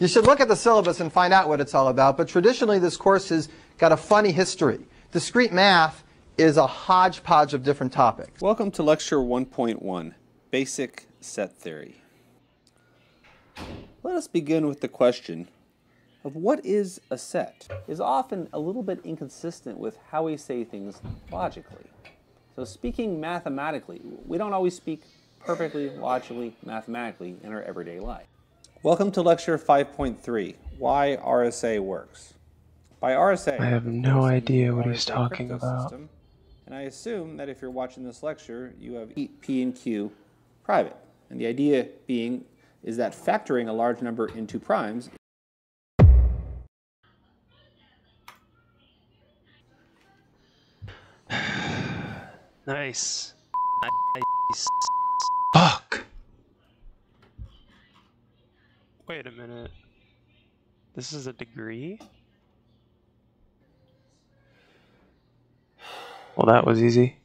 You should look at the syllabus and find out what it's all about, but traditionally this course has got a funny history. Discrete math is a hodgepodge of different topics. Welcome to Lecture 1.1, Basic Set Theory. Let us begin with the question of what is a set is often a little bit inconsistent with how we say things logically. So speaking mathematically, we don't always speak perfectly, logically, mathematically in our everyday life. Welcome to lecture 5.3, Why RSA Works. By RSA, I have no idea what he's talking about. system, and I assume that if you're watching this lecture, you have P and Q private. And the idea being is that factoring a large number into primes Nice. Nice. Wait a minute. This is a degree? Well, that was easy.